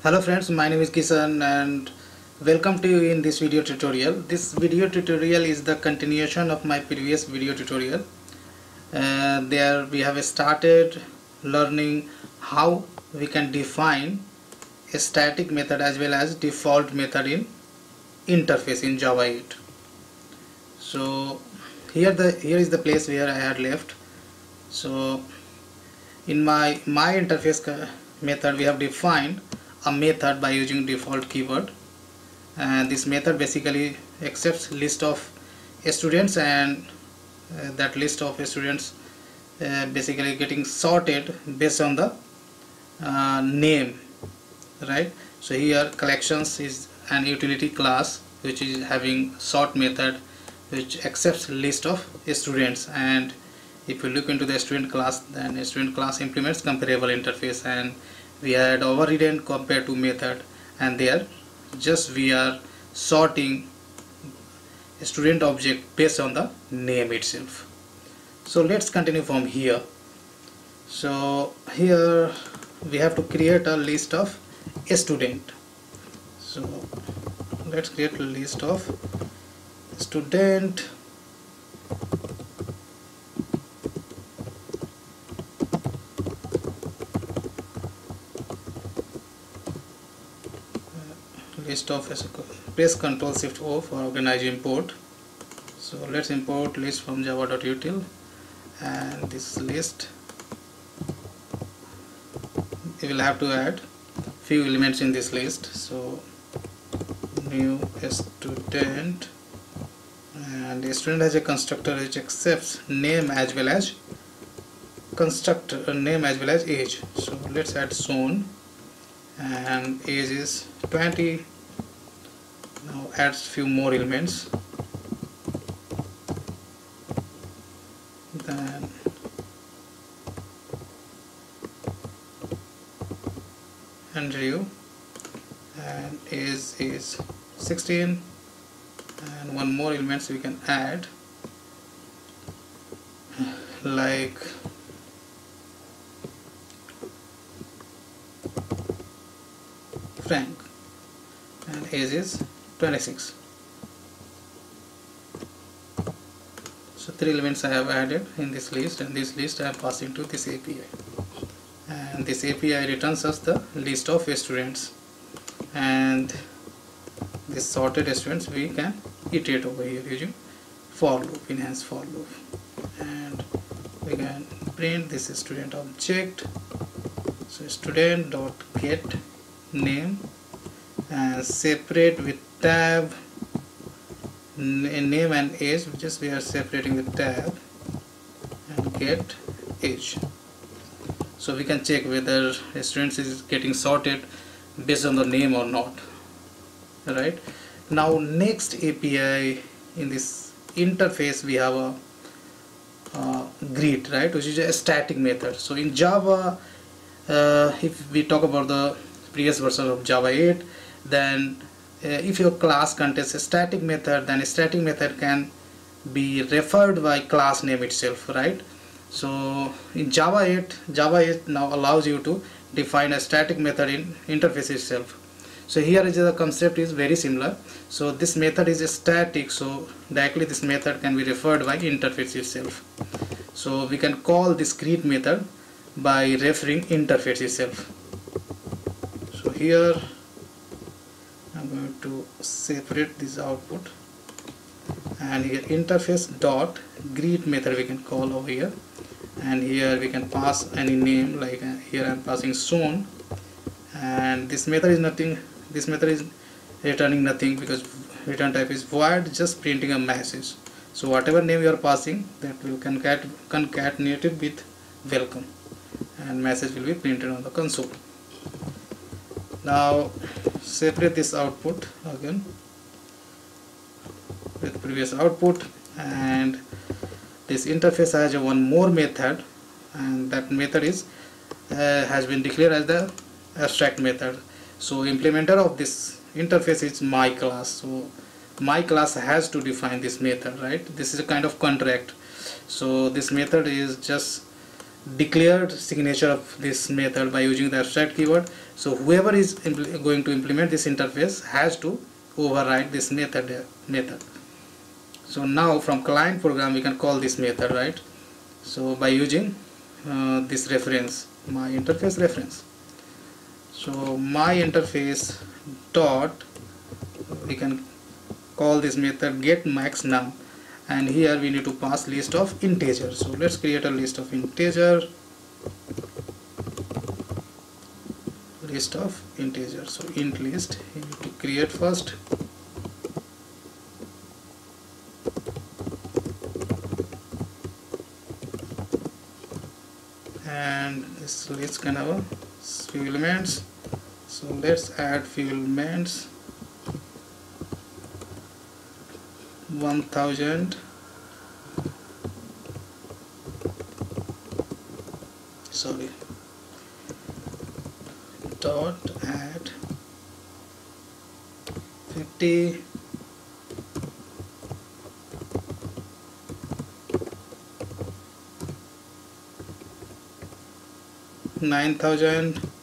Hello friends, my name is Kishan and welcome to you in this video tutorial. This video tutorial is the continuation of my previous video tutorial. Uh, there we have started learning how we can define a static method as well as default method in interface in Java 8. So here the here is the place where I had left. So in my my interface method we have defined a method by using default keyword. And this method basically accepts list of students and uh, that list of students uh, basically getting sorted based on the uh, name right? So here collections is an utility class which is having sort method which accepts list of students. And if you look into the student class then student class implements comparable interface and we had overridden compare to method and there just we are sorting student object based on the name itself. So let's continue from here. So here we have to create a list of a student. So let's create a list of student list of press control shift o for organize import. So let's import list from java.util and this list we will have to add few elements in this list. So new student and student has a constructor which accepts name as well as constructor uh, name as well as age. So let's add zone and age is 20 now adds few more elements. Then Andrew and is is 16 and one more elements we can add. Like Frank. And age is 26 so three elements I have added in this list and this list I am passing to this API and this API returns us the list of students. And this sorted students we can iterate over here using for loop enhance for loop. And we can print this student object. So student dot get name separate with tab name and age which is we are separating the tab and get age. So we can check whether students is getting sorted based on the name or not right? Now next API in this interface we have a uh, greet right? Which is a static method. So in Java uh, if we talk about the previous version of Java 8 then uh, if your class contains a static method then a static method can be referred by class name itself right? So in Java 8 Java 8 now allows you to define a static method in interface itself. So here is the concept is very similar. So this method is static so directly this method can be referred by interface itself. So we can call this greet method by referring interface itself. So here to separate this output. And here interface dot greet method we can call over here. And here we can pass any name like uh, here I'm passing soon. And this method is nothing this method is returning nothing because return type is void just printing a message. So whatever name you are passing that will concat concatenated with welcome. And message will be printed on the console now separate this output again with previous output and this interface has one more method and that method is uh, has been declared as the abstract method. So implementer of this interface is my class so my class has to define this method right? This is a kind of contract. So this method is just declared signature of this method by using the abstract keyword. So whoever is going to implement this interface has to override this method method. So now from client program we can call this method right? So by using uh, this reference my interface reference. So my interface dot we can call this method get max num and here we need to pass list of integer. So let's create a list of integer. List of integer. So int list you need to create first. And this list can have few elements. So let's add few elements 1000 sorry. Dot add 50 9000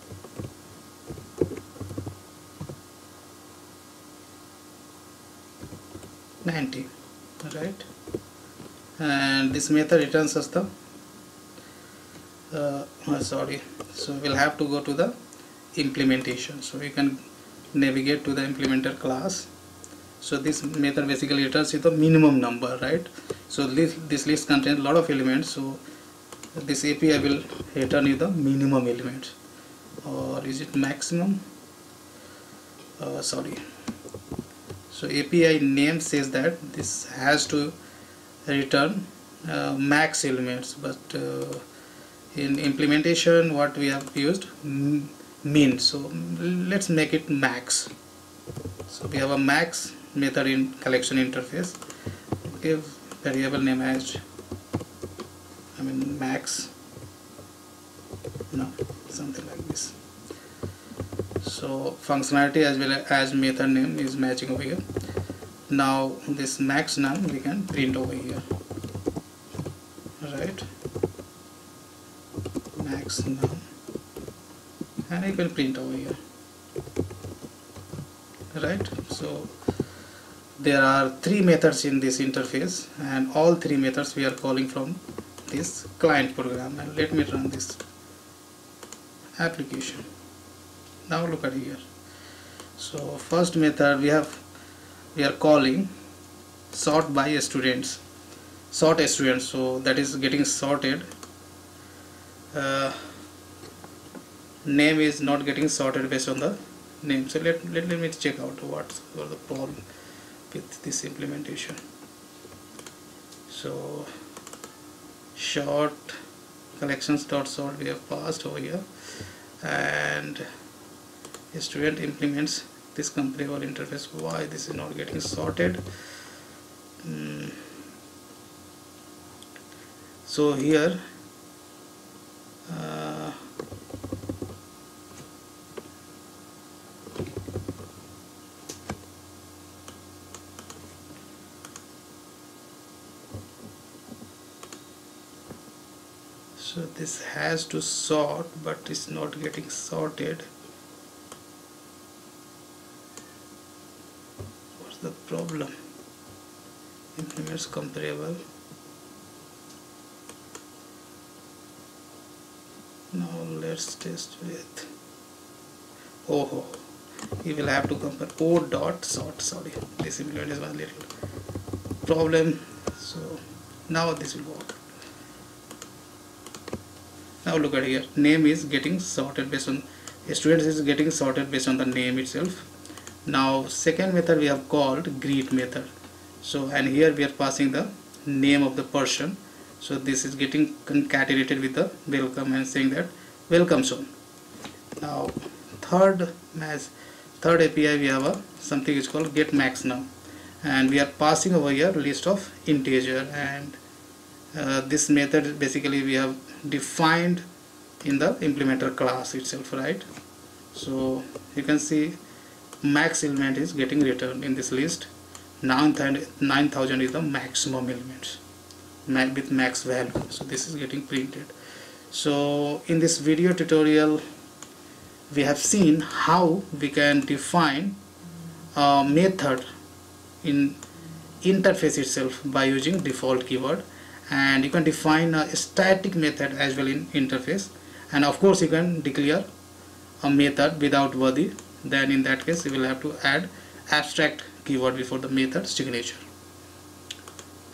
90 right? And this method returns us the uh, oh, sorry. So we'll have to go to the implementation. So we can navigate to the implementer class. So this method basically returns you the minimum number right? So this, this list contains a lot of elements. So this API will return you the minimum element or is it maximum? Uh, sorry so API name says that this has to return uh, max elements but uh, in implementation what we have used min so let's make it max. So we have a max method in collection interface. Give variable name as I mean max. No something like this so functionality as well as method name is matching over here. Now this max num we can print over here. Right? Max num. And you can print over here. Right? So there are three methods in this interface and all three methods we are calling from this client program. And let me run this application now look at here. So first method we have we are calling sort by students sort students so that is getting sorted. Uh, name is not getting sorted based on the name. So let, let, let me check out what's the problem with this implementation. So short collections dot sort we have passed over here. And student implements this comparable interface. Why this is not getting sorted? Mm. so here uh, so this has to sort but it's not getting sorted the problem. Implements comparable. Now let's test with. Oh you will have to compare o dot sort sorry. This is one little problem. So now this will work. Now look at here. Name is getting sorted based on students is getting sorted based on the name itself now second method we have called greet method. So and here we are passing the name of the person. So this is getting concatenated with the welcome and saying that welcome soon now third as third API we have a something is called get max num and we are passing over here list of integer. And uh, this method basically we have defined in the implementer class itself right? So you can see max element is getting returned in this list. 9000 is the maximum elements with max value. So this is getting printed. So in this video tutorial we have seen how we can define a method in interface itself by using default keyword. And you can define a static method as well in interface. And of course you can declare a method without body then in that case you will have to add abstract keyword before the method signature.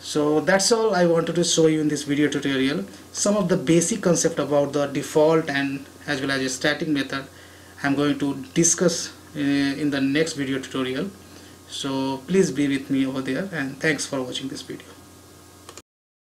So that's all I wanted to show you in this video tutorial. Some of the basic concept about the default and as well as a static method I'm going to discuss uh, in the next video tutorial. So please be with me over there and thanks for watching this video